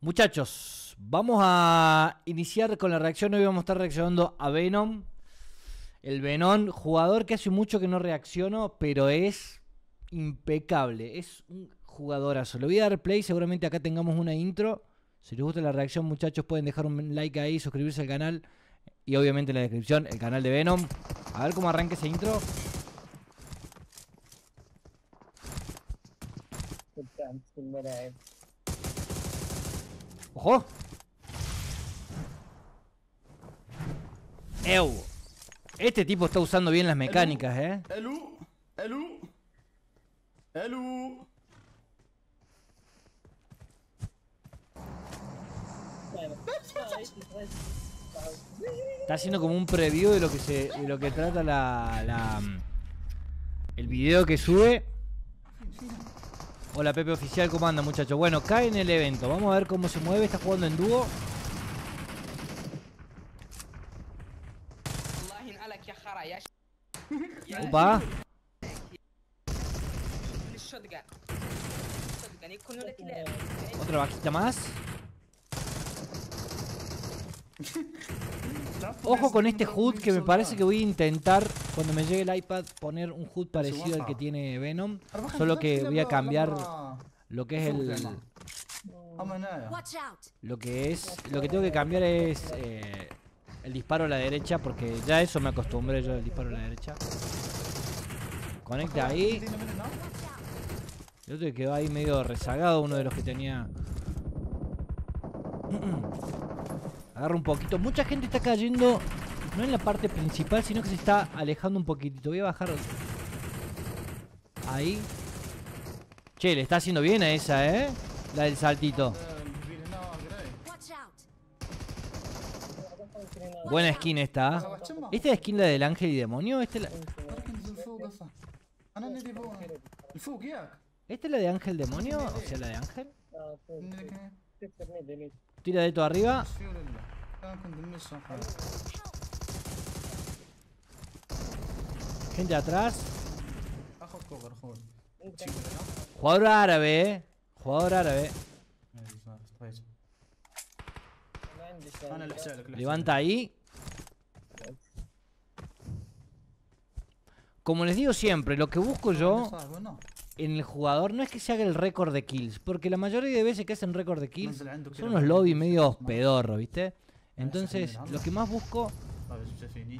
Muchachos, vamos a iniciar con la reacción. Hoy vamos a estar reaccionando a Venom. El Venom, jugador que hace mucho que no reacciono, pero es impecable. Es un jugadorazo. Le voy a dar play, seguramente acá tengamos una intro. Si les gusta la reacción, muchachos, pueden dejar un like ahí, suscribirse al canal. Y obviamente en la descripción, el canal de Venom. A ver cómo arranca ese intro. ¡Ojo! ¡Ew! Este tipo está usando bien las mecánicas, ¿eh? Elu, Elu, Elu. Está haciendo como un preview de lo que se de lo que trata la, la el video que sube. Hola Pepe Oficial, ¿cómo anda muchachos? Bueno, cae en el evento, vamos a ver cómo se mueve, está jugando en dúo. Opa Otra vaquita más. Ojo con este HUD que me parece que voy a intentar, cuando me llegue el iPad, poner un HUD parecido al que tiene Venom. Solo que voy a cambiar lo que es el... Lo que es... Lo que tengo que cambiar es eh, el disparo a la derecha, porque ya eso me acostumbré yo al disparo a la derecha. Conecta ahí. Yo otro que quedó ahí medio rezagado, uno de los que tenía... Agarra un poquito. Mucha gente está cayendo, no en la parte principal, sino que se está alejando un poquitito. Voy a bajar ahí. Che, le está haciendo bien a esa, ¿eh? La del saltito. Buena skin esta. ¿Esta es la skin la del ángel y demonio? Esta es la... La de ángel demonio? O sea, la de ángel. Tira de todo arriba. Gente atrás. Jugador árabe, eh. Jugador árabe. Levanta ahí. Como les digo siempre, lo que busco yo en el jugador no es que se haga el récord de kills, porque la mayoría de veces que hacen récord de kills son unos lobbies medio pedorros, ¿viste? Entonces, lo que más busco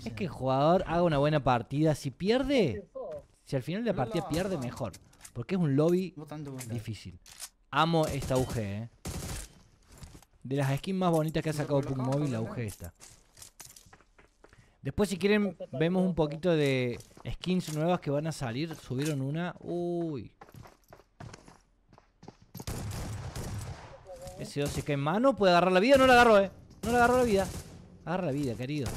es que el jugador haga una buena partida. Si pierde, si al final de la partida pierde, mejor. Porque es un lobby difícil. Amo esta UG, eh. De las skins más bonitas que ha sacado Pug Mobile, la UG esta. Después, si quieren, vemos un poquito de skins nuevas que van a salir. Subieron una. Uy. Ese 12 que en mano puede agarrar la vida. No la agarró, eh. No la agarró la vida. Agarra la vida, querido.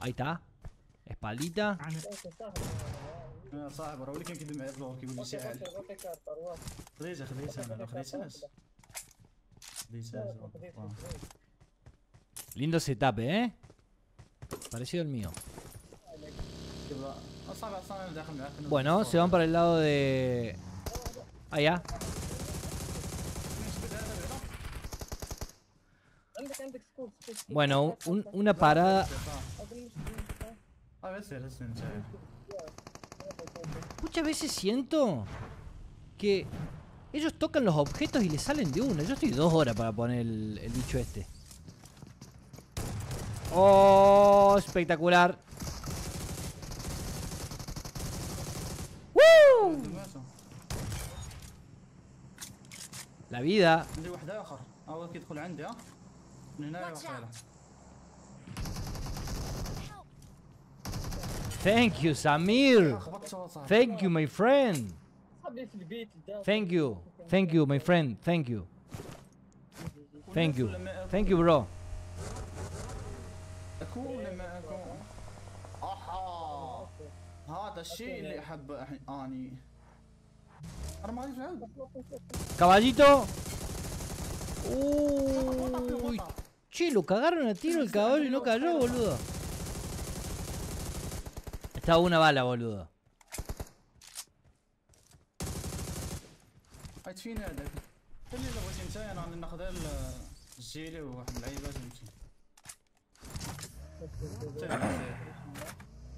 Ahí está. Espaldita. صاحب ورا ولكن كيدير معايا بلوك كيقول لي ساعد خديتها خديتها انا خديتهاش خديتهاش Lindo setup, eh. Parecido al mío. Bueno, se van para el lado de... Allá. Bueno, un, una parada... Muchas veces siento que ellos tocan los objetos y les salen de una. Yo estoy dos horas para poner el, el bicho este. ¡Oh! Espectacular. ¡Woo! La vida. عندي واحد اخر اول كيدخل عندي ها من هنا Watch واقيلا Thank you, Samir. خبطت هو صاحبي Thank you, my friend. Thank you. Thank you, my friend. Thank you. Thank you. Thank you, bro. اكون لما اكون اها هذا الشيء اللي احب أح- اني انا ما اعرف العب Caballito. Uy. Che, lo cagaron a tiro el caballo y no cayó, boludo. Estaba una bala, boludo. حيت فين هذاك؟ قال لي لا بغيتي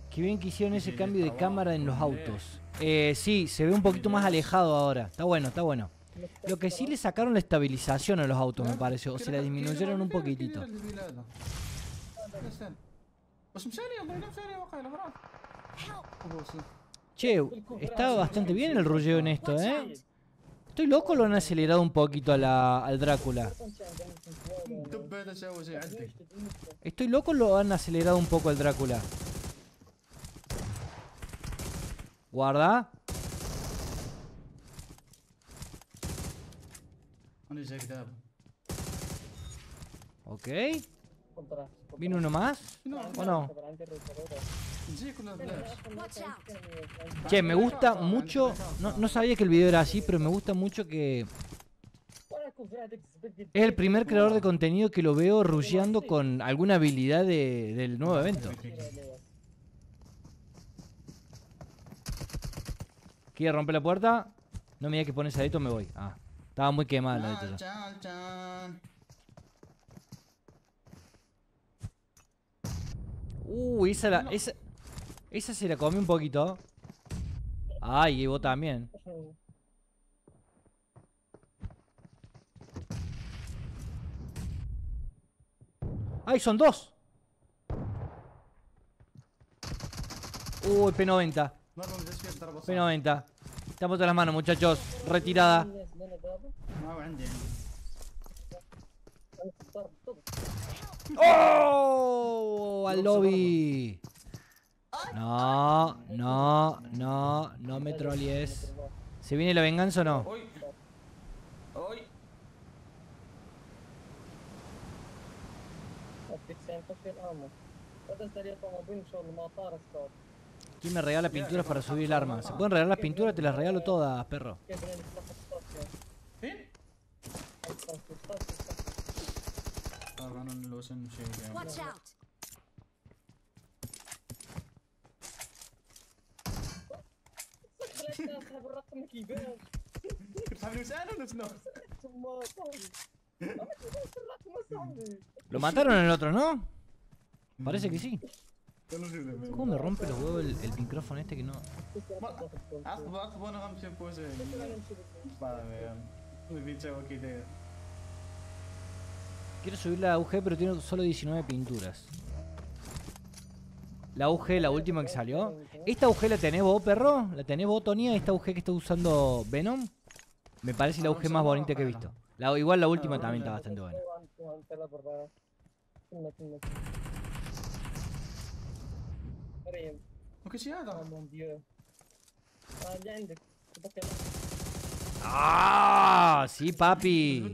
Qué bien que hicieron ese cambio de cámara en los autos. Eh, sí, se ve un poquito más alejado ahora. Está bueno, está bueno. Lo que sí le sacaron la estabilización a los autos, me parece. O se la disminuyeron un poquitito. Che, está bastante bien el rulleo en esto, ¿eh? ¿Estoy loco o lo han acelerado un poquito a la, al Drácula? ¿Estoy loco o lo han acelerado un poco al Drácula? Guarda. Ok. ¿Vino uno más? ¿O no? Che, me gusta mucho. No, no sabía que el video era así, pero me gusta mucho que. Es el primer creador de contenido que lo veo rusheando con alguna habilidad de, del nuevo evento. ¿Quiere romper la puerta? No me digas que pones adentro, me voy. Ah, estaba muy quemada la de Uh, esa, la, esa, esa se la comió un poquito. Ay, y vos también. ¡Ay, son dos! Uy, P90. P90. Estamos de las manos, muchachos. Retirada. ¡Oh! Al lobby. No, no, no, no me trolles. ¿Se viene la venganza o no? ¿Quién me regala pinturas para subir el arma? ¿Se pueden regalar las pinturas? Te las regalo todas, perro. Watch out. Lo mataron el otro, ¿no? Parece que sí. ¿Cómo me rompe los huevos el, el micrófono este que no? Quiero subir la UG, pero tiene solo 19 pinturas. La UG, la última que salió. ¿Esta UG la tenés vos, perro? ¿La tenés vos, Tony? ¿Esta UG que está usando Venom? Me parece la UG más bonita que he visto. La, igual la última también está bastante buena. ¡Ah! Sí, papi.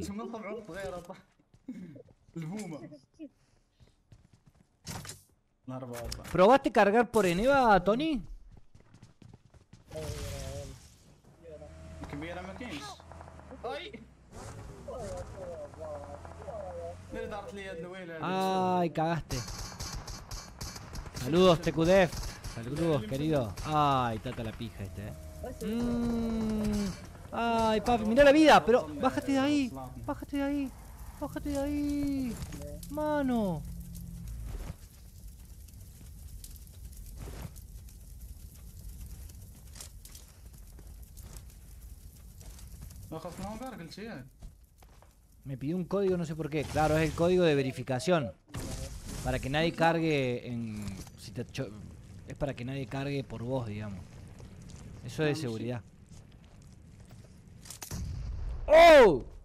¿Probaste cargar por Eneva, Tony? Ay, cagaste. Saludos, TQDF. Saludos, querido. Ay, tata la pija este, eh. Mm. Ay, papi, mira la vida, pero bájate de ahí. Bájate de ahí. Bájate de ahí. Mano. Me pidió un código, no sé por qué. Claro, es el código de verificación. Para que nadie cargue en... es para que nadie cargue por vos, digamos. Eso es de seguridad. ¡Oh!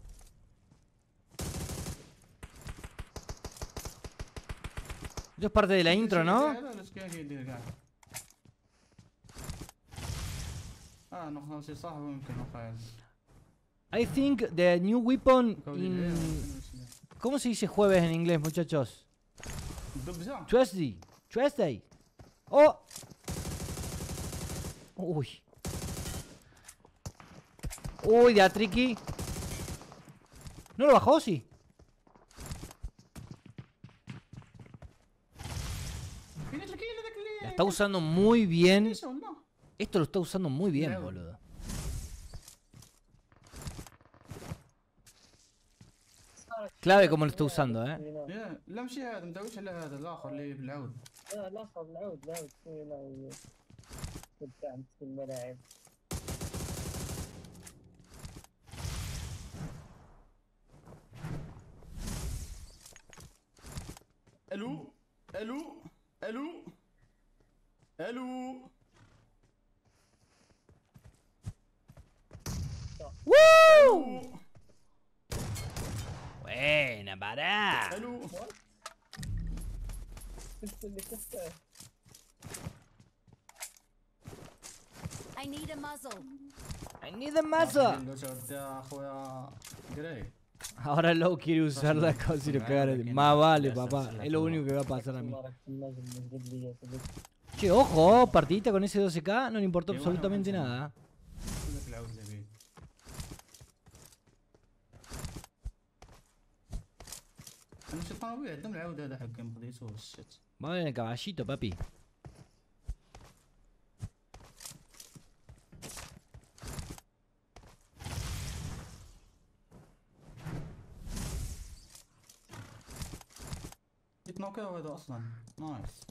Esto es parte de la intro, ¿no? I think the new weapon ¿Cómo se dice jueves en inglés, muchachos? Tuesday. Tuesday. ¡Oh! Uy. Uy, de tricky. ¿No lo bajó, sí? La está usando muy bien. Esto lo está usando muy bien, boludo. Clave como lo está usando, eh. لا ماشي هذا مداويش على هذا الاخر اللي بالعود لا الاخر العود العود شوي لا في الملاعب الو الو الو Hello! Woo! Buena, para. Hello! What? I need a muzzle. I need a muzzle. Ahora luego quiere usarla casi de cara. Más vale, papá. Es lo único que va a pasar a mí. Che, ojo, partidita con ese 12k no le importó absolutamente nada. Vamos en el caballito, papi. يتنوكاو هذا اصلا نايس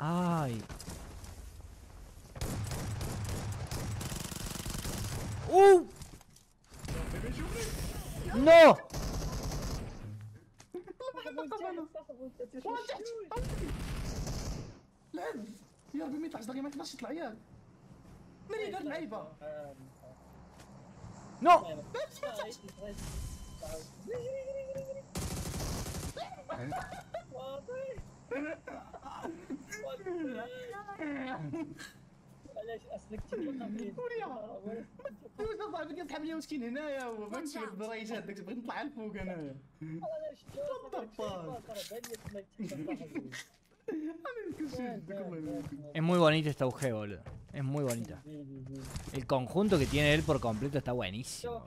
Ay. ¡Uh! ¡No! لعب يا ربي ما يطلعش دغيا ما يقدرش يطلع ياك مري دار لعيبه ¡No! علاش اصلك تيجي واش صاحبي كتسحب لي مسكين هنايا هو فهمتي الدرايج هذاك تبغي نطلع لفوق انا علاش Es muy bonita esta UG, boludo. Es muy bonita. El conjunto que tiene él por completo está buenísimo.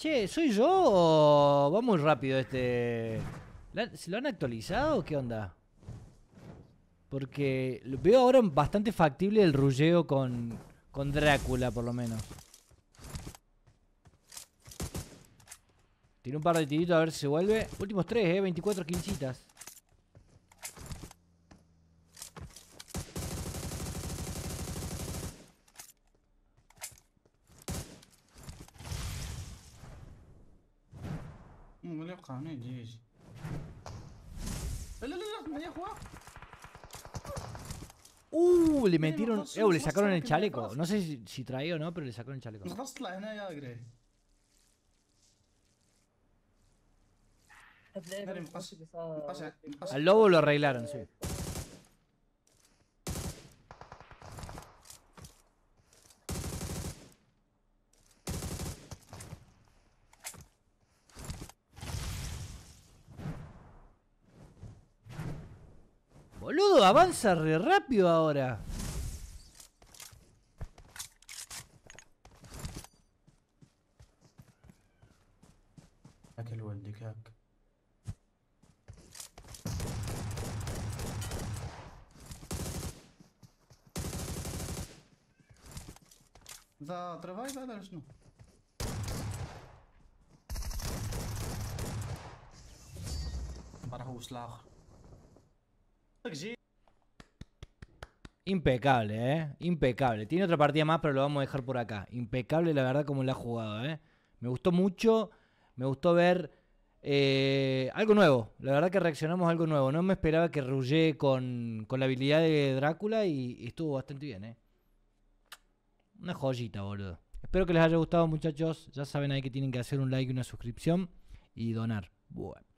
Che, ¿soy yo o va muy rápido este... ¿La- ¿Se lo han actualizado o qué onda? Porque veo ahora bastante factible el rulleo con, con Drácula, por lo menos. Tiene un par de tiritos a ver si se vuelve. Últimos tres, eh, 24 killcitas. metieron. Eh, le sacaron el chaleco. No sé si, si o no, pero le sacaron el chaleco. Al lobo lo arreglaron, sí. Boludo, avanza re rápido ahora. no. Impecable, ¿eh? Impecable. Tiene otra partida más, pero lo vamos a dejar por acá. Impecable, la verdad, como la ha jugado, ¿eh? Me gustó mucho. Me gustó ver eh, algo nuevo. La verdad que reaccionamos a algo nuevo. No me esperaba que rullé con, la habilidad de Drácula y, y estuvo bastante bien, ¿eh? Una joyita, boludo. Espero que les haya gustado, muchachos. Ya saben ahí que tienen que hacer un like y una suscripción y donar. Bueno.